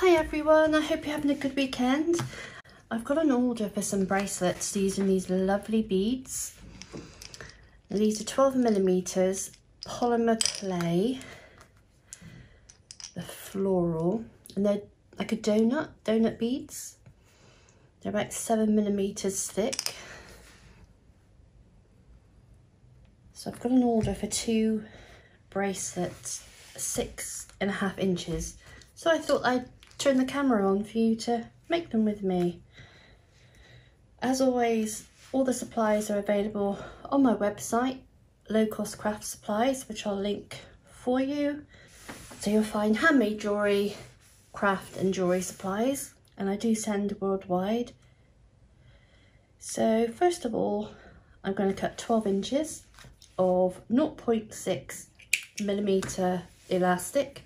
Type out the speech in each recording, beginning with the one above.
Hi everyone, I hope you're having a good weekend. I've got an order for some bracelets using these lovely beads. These are 12 millimeters polymer clay, the floral, and they're like a donut, donut beads. They're about seven millimeters thick. So I've got an order for two bracelets, six and a half inches. So I thought I'd turn the camera on for you to make them with me. As always, all the supplies are available on my website, Low Cost Craft Supplies, which I'll link for you. So you'll find handmade jewellery, craft and jewellery supplies, and I do send worldwide. So first of all, I'm going to cut 12 inches of 0.6 millimeter elastic.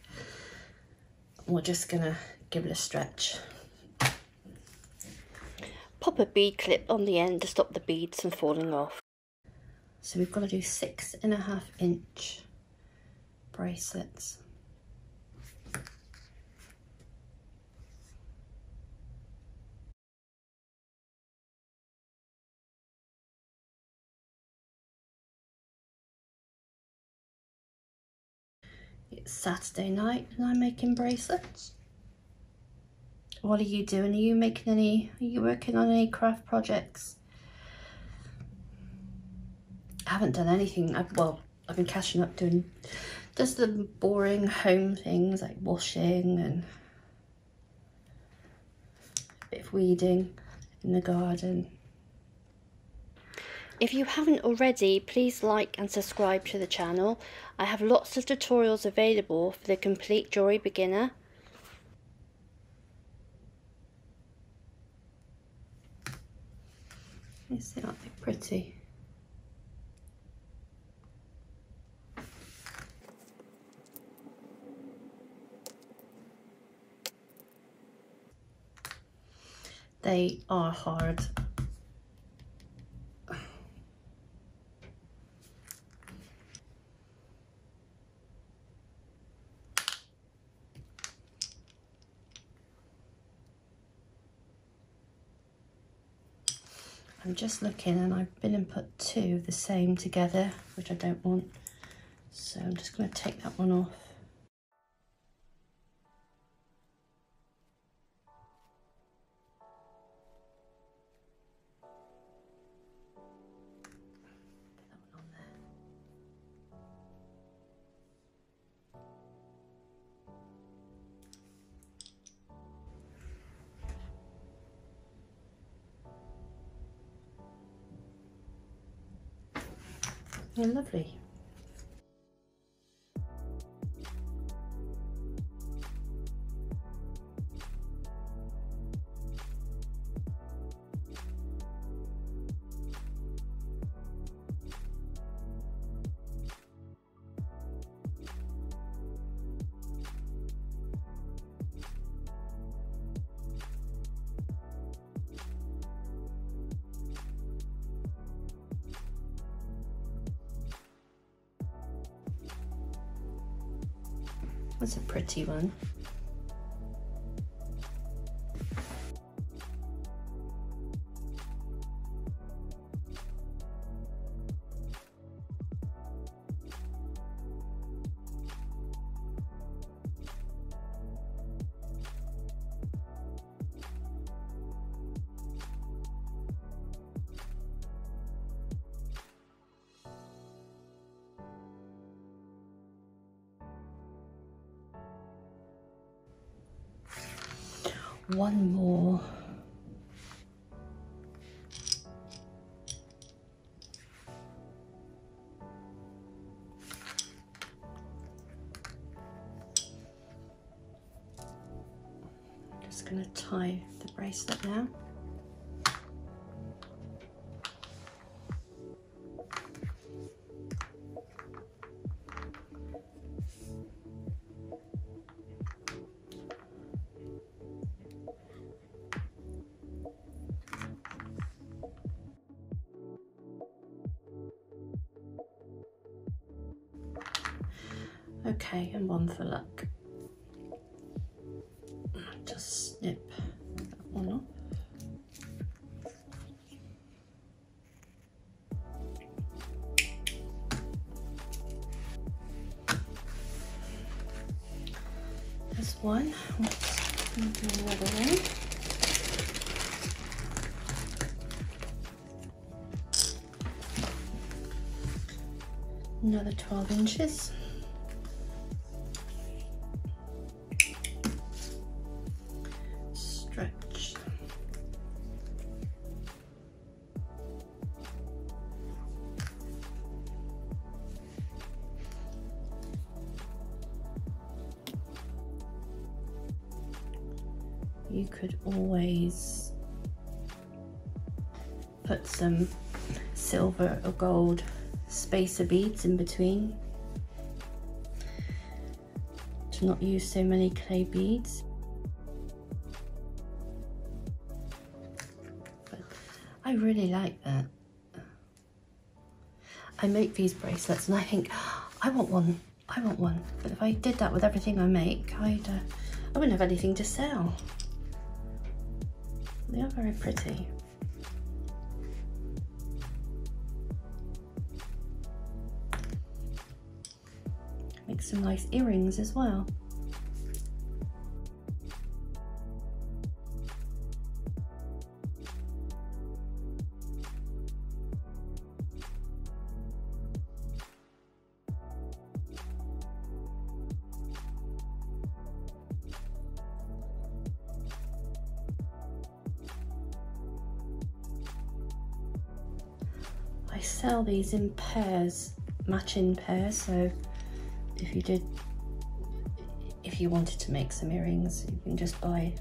We're just gonna give it a stretch. Pop a bead clip on the end to stop the beads from falling off. So we've got to do six and a half inch bracelets. It's Saturday night and I'm making bracelets. What are you doing? Are you making any, are you working on any craft projects? I haven't done anything, I've, well, I've been catching up doing just the boring home things like washing and a bit of weeding in the garden. If you haven't already, please like and subscribe to the channel. I have lots of tutorials available for the complete jewellery beginner. Yes, they aren't they pretty? They are hard. I'm just looking and I've been and put two of the same together, which I don't want. So I'm just going to take that one off. Yeah, lovely. That's a pretty one. One more. I'm just going to tie the bracelet now. Okay, and one for luck. just snip that one off. There's one. Let's do the other one. Another 12 inches. You could always put some silver or gold spacer beads in between to not use so many clay beads. But I really like that. I make these bracelets and I think, I want one, I want one. But if I did that with everything I make, I'd, uh, I wouldn't have anything to sell. They are very pretty. Make some nice earrings as well. Sell these in pairs, matching pairs, so if you did, if you wanted to make some earrings, you can just buy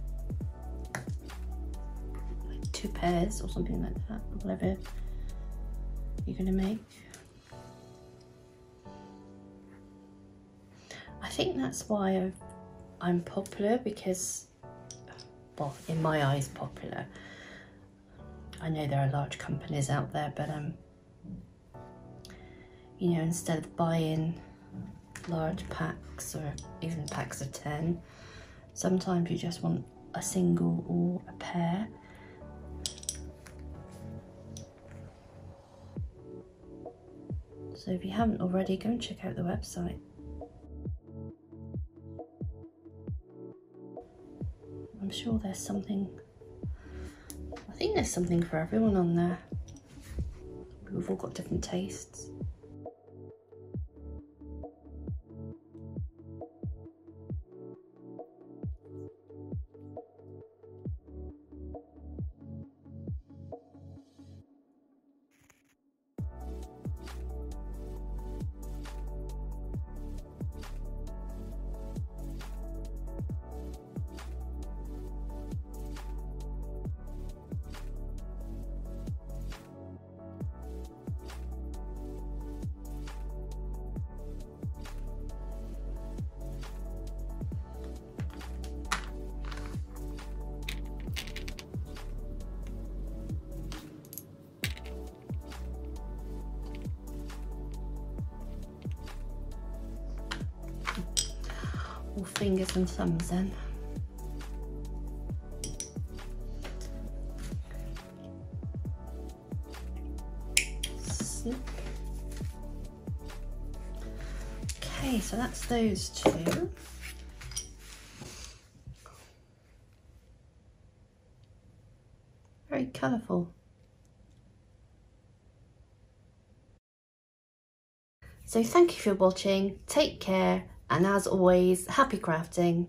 like two pairs or something like that, whatever you're gonna make. I think that's why I've, I'm popular because, well, in my eyes, popular. I know there are large companies out there, but um, you know, instead of buying large packs or even packs of 10. Sometimes you just want a single or a pair. So if you haven't already, go and check out the website. I'm sure there's something, I think there's something for everyone on there. We've all got different tastes. Fingers and thumbs. Snip. Okay, so that's those two. Very colourful. So thank you for watching, take care, and as always, happy crafting.